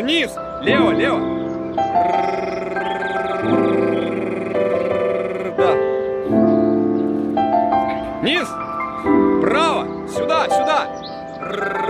Вниз! Лево, лево! Да. Вниз! Право! Сюда, сюда!